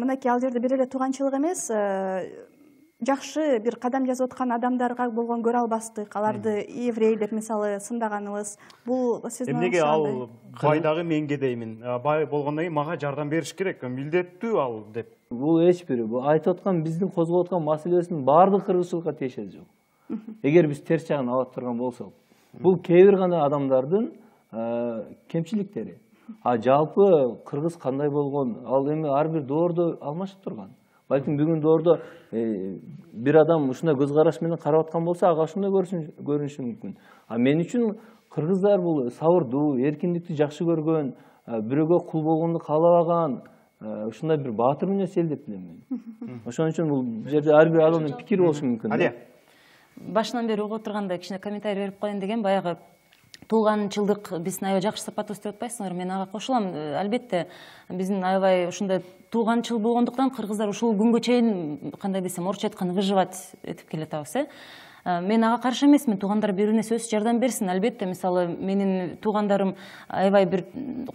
мынакей ал жерде бир эле тууганчылык эмес жакшы бир кадам жасап аткан адамдарга болгон көрө албастык аларды еврей деп мисалы сындаганыбыз бул сиздин эмнеге оюңузча ал бай дагы мен кедеймин бай болгондон кийин мага жардам бериш керек. Милдеттүү ал деп. Бул эч бир бул айтып аткан биздин козгоп аткан маселебиздин баардыгы кыргызчылыкка тиешеси жок эгер биз терс жагын алып турган болсок бул кээ бир гана адамдардын э, кемчиликтери а жалпы кыргыз кандай болгон? Ал эми ар бир доордо алмашып турган. Балким бүгүн доордо э, бир адам ушундай көз караш менен карап аткан болсо ага ошондой көрүнүшү мүмкүн. А мен үчүн кыргыздар бул сабырдуу эркиндикти жакшы көргөн э, бирөөгө кул болгонду каалабаган э, ушундай бир баатыр мүнөз эл деп билем мен. Ошон үчүн бул жерде ар бир адамдын пикири болушу мүмкүн да. алия башынан бери угуп отурганда кичине комментарий берип коеюн дегем баягы тууганчылдык биздин аябай жакшы сапатыбыз деп атпайсыңарбы мен ага кошулам Э, албетте биздин аябай ушундай тууганчыл болгондуктан кыргыздар ушул күнгө чейин кандай десем орусча айтканда выживать этип келатабыз э Э, мен ага каршы эмесмин туугандар бири бирине сөзсүз жардам берсин албетте мисалы менин туугандарым аябай бир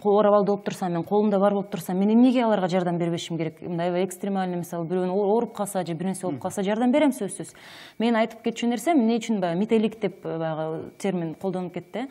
оор абалда болуп турса мен колумда бар болуп турса мен эмнеге аларга жардам бербешим керек? Мындай аябай экстремальный мисалы бирөөнүн ооруп калса же бир нерсе болуп калса жардам берем сөзсүз мен айтып кетчү нерсем эмне үчүн баягы мителик деп э, баягы термин колдонуп кетти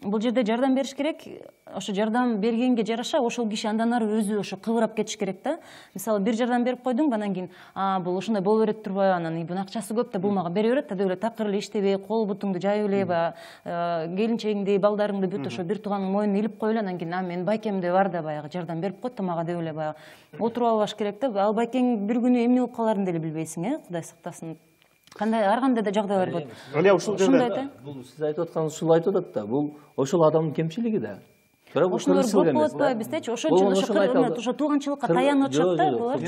бул жерде жардам бериш керек. Ошо жардам бергенге жараша ошол киши андан ары өзү ошо кыбырап кетиш керек да. Мисалы бир жардам берип койдуң анан кийин а бул ушундай боло берет турбайбы анан bunun акчасы көп да бул мага бере берет да деп эле такыр эле иштебей кол бутуңду жайып эле баягы келинчегиңди балдарыңды бүт ошо бир тууганыңдын мойнуна илип коюп эле анан кийин а менин байкемде бар да баягы жардам берип коет да мага деп эле баягы отуруп албаш керек да ал байкең бир күнү эмне болуп каларын деле билбейсиң э кудай сактасын. Кандай ар кандай да жагдайлар болот алия ушул жерде бул сиз айтып атканыңыз ушул айтып атат да бул ошол адамдын кемчилиги да. Бирок ошондор кыргызчылык көп болуп атпайбы биздечи ошон үчүн ошо тууганчылыкка таянып атышат да булар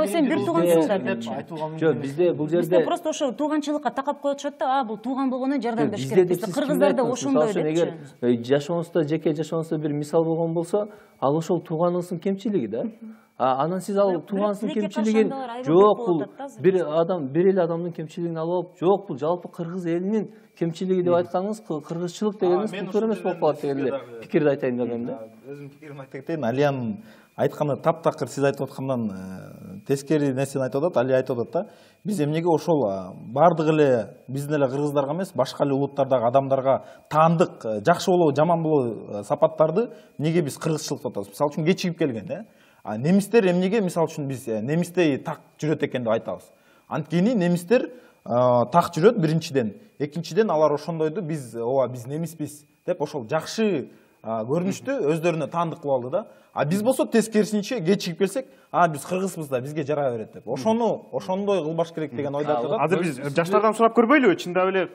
ой сен бир туугансың да депчи жок бизде бул бизде жерде просто ошо тууганчылыкка такап коюп атышат да а бул тууган болгону жардам бериш бизде керек. деп бизде кыргыздарда ошондой депчи эгер э, жашооңузда жеке жашооңузда бир мисал болгон болсо ал ошол тууганыңыздын кемчилиги да анан сиз ал тилекке кемчилигин жок бул бир адам бир эле адамдын кемчилигин алып алып жок бул жалпы кыргыз элинин кемчилиги деп айтканыңыз кы- кыргызчылык культура ошол эмес болуп калат деген эле пикирди айтайын деп элем да? Өзүмдүн пикиримди айта кетейин алиянын айтканы таптакыр сиз айтып аткандан э, тескери нерсени айтып атат алия айтып атат да биз эмнеге ошол э, баардык эле биздин эле кыргыздарга эмес башка эле улуттардагы адамдарга таандык э, жакшы болобу жаман болобу э, сапаттарды эмнеге биз кыргызчылык деп атабыз мисалы үчүн кечигип келген да? А немистер эмнеге мисалы үчүн биз немистей так жүрөт экен деп айтабыз анткени немистер так жүрөт биринчиден экинчиден алар ошондойду биз ооба биз немиспиз деп ошол жакшы көрүнүштү өздөрүнө таандык кылып алды да. А биз болсо тескерисинче кечигип келсек а биз кыргызбыз да бизге жарай берет деп. Ошону ошондой кылбаш керек деген ойдо атат азыр биз жаштардан сурап көрбөйлүбү чындап эле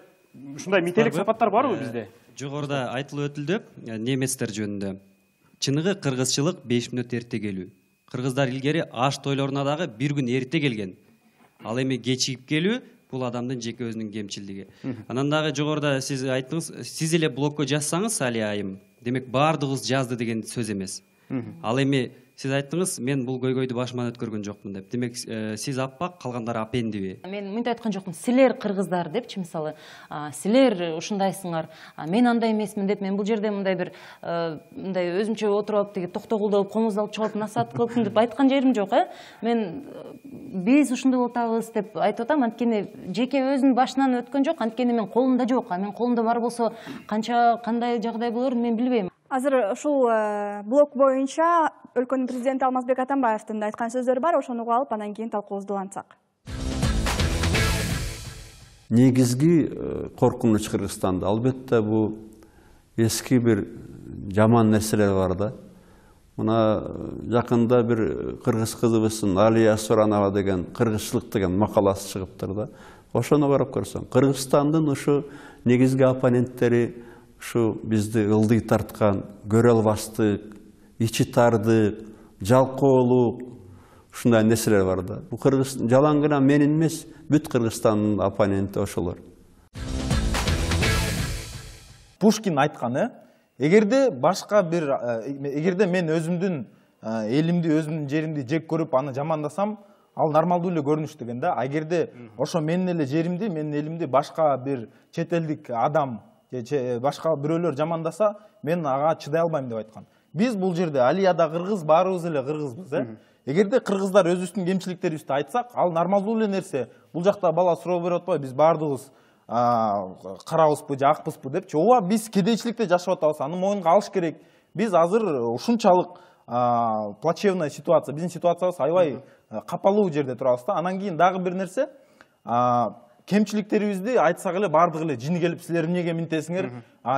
ушундай мителик сапаттар барбы бизде жогоруда айтылып өтүлдү немецтер жөнүндө чыныгы кыргызчылык беш мүнөт эрте келүү. Кыргыздар илгери аш тойлоруна дагы бир күн эрте келген. Ал эми кечигип келүү бул адамдын жеке өзүнүн кемчилиги анан дагы жогоруда сиз айттыңыз сиз эле блогко жазсаңыз алия айым демек баардыгыбыз жазды деген сөз эмес. Ал эми сиз айттыңыз мен бул көйгөйдү башыман өткөргөн жокмун деп. Демек э, сиз аппак калгандары апендиби мен мынтип айткан жокмун силер кыргыздар депчи мисалы силер ушундайсыңар мен андай эмесмин деп. Мен бул жерде мындай бир э, мындай өзүмчө отуруп алып тиги комузду алып чыгып насаат кылыптын деп айткан жерим жок э мен биз ушундай болуп атабыз деп айтып атам анткени жеке өзүнүн башынан өткөн жок анткени менин колумда жок а менин колумда бар болсо канча кандай жагдай болорун мен билбейм азыр ушул э, блок боюнча өлкөнүн президенти алмазбек атамбаевдин да айткан сөздөрү бар ошону угуп алып анан кийин талкуубузду улантсак негизги э, коркунуч кыргызстанда албетте бул эски бир жаман нерселер бар да. Мына э, жакында бир кыргыз кызыбыздын алия суранова деген кыргызчылык деген макаласы чыгыптыр да. Ошону карап көрсөң кыргызстандын ушу негизги оппоненттери ушу бизди ылдый тарткан көрө албастык ичи тардык жалкоолук ушундай нерселер бар да. Бул кыргыз жалаң гана менин эмес бүт кыргызстандын оппоненти ошолор. Пушкин айткан э эгерде башка бир э, эгерде мен өзүмдүн э, элимди өзүмдүн жеримди жек көрүп аны жамандасам ал нормалдуу эле көрүнүш деген да. А эгерде ошо менин эле жеримди менин элимди башка бир чет элдик адам же че- башка бирөөлөр жамандаса мен ага чыдай албайм деп айткан. Биз бул жерде алия да кыргыз баарыбыз эле кыргызбыз э. Эгерде кыргыздар өзүбүздүн кемчиликтерибизди айтсак ал нормалдуу эле нерсе бул жакта бала суроо берип атпайбы биз баардыгыбыз карабызбы же акпызбы? депчи. Ооба биз кедейчиликте жашап атабыз. Аны моюнга алыш керек. Биз азыр ушунчалык плачевная ситуация. Биздин ситуациябыз аябай капалуу жерде турабыз да. Анан кийин дагы бир нерсе кемчиликтерибизди айтсак эле баардыгы эле жини келип силер эмнеге минтесиңер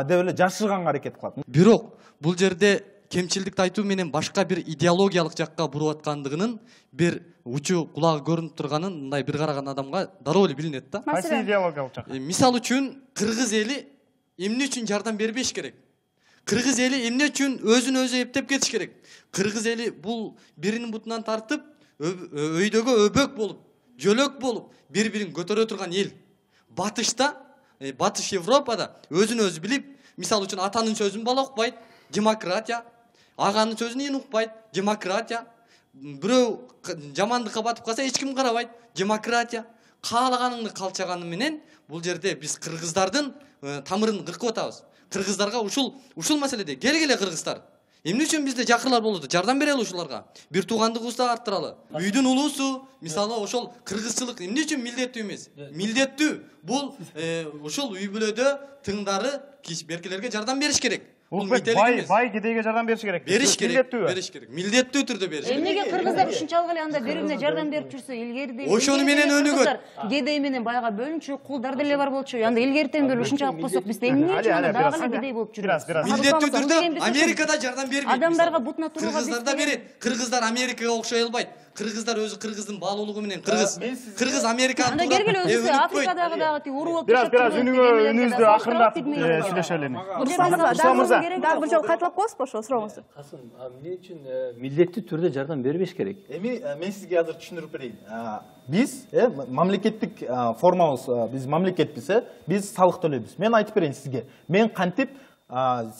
деп эле жашырганга аракет кылат. Бирок бул жерде кемчилдикти айтуу менен башка бир идеологиялык жакка буруп аткандыгынын бир учу кулагы көрүнүп турганын мындай бир караган адамга дароо эле билинет да. Кайсы идеологиялык жак мисалы үчүн кыргыз эли эмне үчүн жардам бербеш керек? Кыргыз эли эмне үчүн өзүн өзү эптеп кетиш керек? Кыргыз эли бул биринин бутунан тартып өйдөгө өбөк болуп жөлөк болуп бири бирин көтөрө турган эл батышта батыш европада өзүн өзү билип мисалы үчүн атанын сөзүн бала укпайт демократия. Аганын сөзүн ин укпайт демократия. Бирөө жамандыкка батып калса эч ким карабайт демократия. Каалаганыңды калчаганы менен бул жерде биз кыргыздардын тамырын кыркып атабыз кыргыздарга ушул ушул маселеде келгиле кыргыздар эмне үчүн бизде жакырлар болуп атат жардам берели ушуларга бир туугандыгыбызды арттыралы. Үйдүн улуусу мисалы ошол кыргызчылык. Эмне үчүн милдеттүү эмес? Милдеттүү. Бул ушул үй бүлөдө тыңдары беркелерге жардам бериш керек. Улукбек бай бай кедейге жардам бериш керек бериш керек милдеттүүбү бериш керек милдеттүү түрдө бериш керек эмнеге кыргыздар ушунчалык эле анда бири бирине жардам берип жүрсө илгеридей ошону менен өнүгөт кедей менен байга бөлүнчү кулдар деле бар болчу анда илгертен бери ушунчалык болсок бизде эмне үчүн анда дагы эле кедей болуп жүрөбүз милдеттүү түрдө америкада жардам бербейт адамдарга бутуна турууга кыргыздар да берет кыргыздар америкага окшой албайт кыргыздар өзү кыргыздын баалуулугу менен кыргыз кыргыз американы анда келгиле өзүбүз африкадагы дагы тиги уруу болуп бир аз бир аз үнүңө үнүбүздү акырындап сүйлөшөлү эми руслан мырза дагы бир жолу кайталап коесузбу ошол сурооңузду касым эмне үчүн милдеттүү түрдө жардам бербеш керек эми мен сизге азыр түшүндүрүп берейин биз э мамлекеттик формабыз биз мамлекетпиз э биз салык төлөйбүз мен айтып берейин сизге мен кантип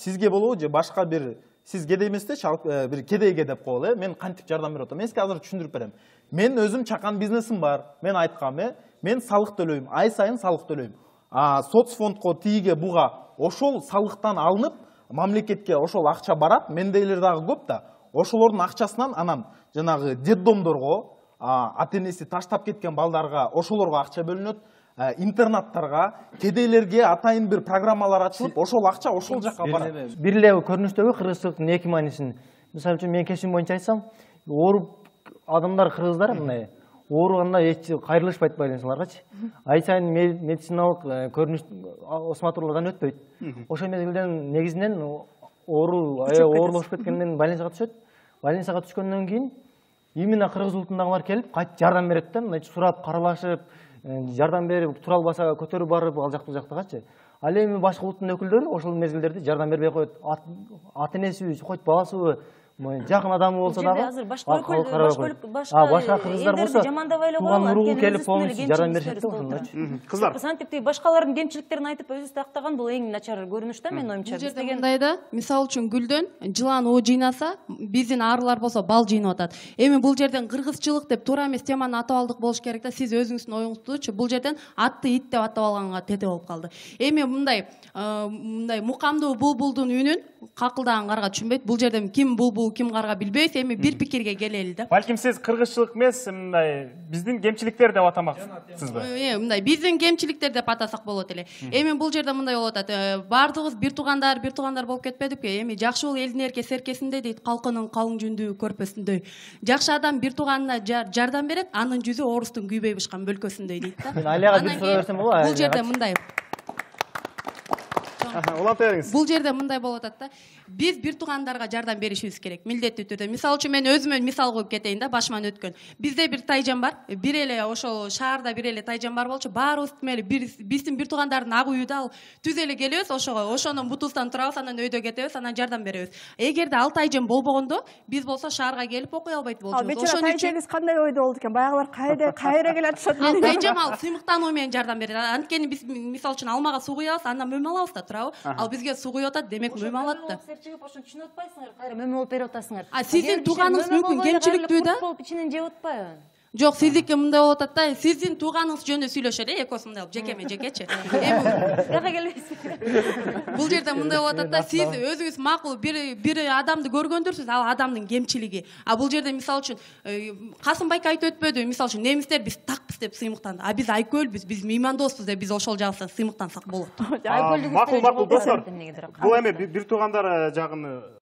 сизге болобу же башка бир сиз кедей эместечи бир кедейге деп коелу э мен кантип жардам берип атам мен сизге азыр түшүндүрүп берем мен өзүм чакан бизнесим бар. Мен айткам э мен салык төлөйм ай сайын салык төлөйм соц фондко тииге буга ошол салыктан алынып мамлекетке ошол акча барат мендейлер дагы көп да ошолордун акчасынан анан жанагы детдомдорго ата энеси таштап кеткен балдарга ошолорго акча бөлүнөт интернаттарга кедейлерге атайын бир программалар ачылып ошол акча ошол жака барат бир эле көрүнүштөгү кыргызчылыктын эки маанисин? Мисалы үчүн менин кесибим боюнча айтсам ооруп адамдар кыргыздар мындай ооруганда эч кайрылышпайт больницаларгачы ай сайын медициналык көрүнүш осмотрлордон өтпөйт. Ошол мезгилден негизинен оору аябай оорлошуп кеткенден больницага түшөт. Больницага түшкөндөн кийин именно кыргыз улутундагылар келип кайтип жардам берет да мындай сурап каралашып жардам берип тура албаса көтөрүп барып ал жакта бул жактагачы ал эми башка улуттун өкүлдөрү ошол мезгилдерде жардам бербей коет. Ата энесиби койт баласыбы жакын адамы болсо дагы азыр башка кыргыздар болсо жамандабай эле тууган уругу келип полностью жардам беришет да ошондойчу кыздар сантип тиги башкалардын кемчиликтерин айтып өзүбүздү актаган бул эң начар көрүнүш да менин оюмча бул жерде мындай да. Мисалы үчүн гүлдөн жылан уу жыйнаса биздин арылар болсо бал жыйнап атат эми бул жерден кыргызчылык деп туура эмес теманы атап алдык болуш керек да сиз өзүңүздүн оюңуздучу бул жерден атты ит деп атап алганга тете болуп калды эми мындай мындай мукамдуу булбулдун үнүн какылдаган карга түшүнбөйт бул жерде ким булбул ким карга билбейбиз эми бир пикирге келели да. Балким сиз кыргызчылык эмес мындай биздин кемчиликтер деп атамаксызбы мындай биздин кемчиликтер деп атасак болот эле. Эми бул жерде мындай болуп атат баардыгыбыз бир туугандар бир туугандар болуп кетпедикпи эми жакшы уул элдин эрке серкесиндей дейт калкынын калың жүндүү көрпөсүндөй жакшы адам бир тууганына жардам берет анын жүзү орустун күйбөй бышкан бөлкөсүндөй дейт да. Мен алияга бир суроо берсем болобу бул жерде мындай. Уланта бериңиз бул жерде мындай болуп атат да биз бир туугандарга жардам беришибиз керек милдеттүү түрдө мисалы үчүн мен өзүмө мисал коюп кетейин да башыман өткөн бизде бир тайжан бар бир эле ошол шаарда бир эле тайжан бар болчу баарыбыз тим эле биздин бир туугандардын ак үйү да ал түз эле келебиз ошого ошонун бутубуздан турабыз анан өйдө кетебиз анан жардам беребиз. Эгерде ал тайжан болбогондо биз болсо шаарга келип окуй албайт ал болчубуз бечара тайжаңыз кандай ойдо болду экен? Баягылар кайда кайра келе атышат. Ал тайжам ал сыймыктануу менен жардам берет. Анткени биз мисалы үчүн алмага суу куябыз андан мөмө алабыз да ал бизге суу куюп атат демек мөмө алат да сер чыгып ошону түшүнүп атпайсыңар кайра мөмө болуп берип атасыңар А сиздин тууганыңыз мүмкүн кемчиликтүү да болуп ичинен жеп атпайбы жок сиздики мындай болуп атат да сиздин тууганыңыз жөнүндө сүйлөшөлү э экөөсү мындай кылып жекеме жекечи эми Бияка келбейсиз бул жерде мындай болуп атат да сиз өзүңүз макул бир бир адамды көргөндүрсүз ал адамдын кемчилиги а бул жерде мисалы үчүн э, касым байке айтып өтпөдүбү мисалы үчүн немистер биз такпыз деп сыймыктанды а биз айкөлбүз биз меймандоспуз деп биз ошол жагыбыздан сыймыктансак болот макул макул достор бул эми бир туугандар жагын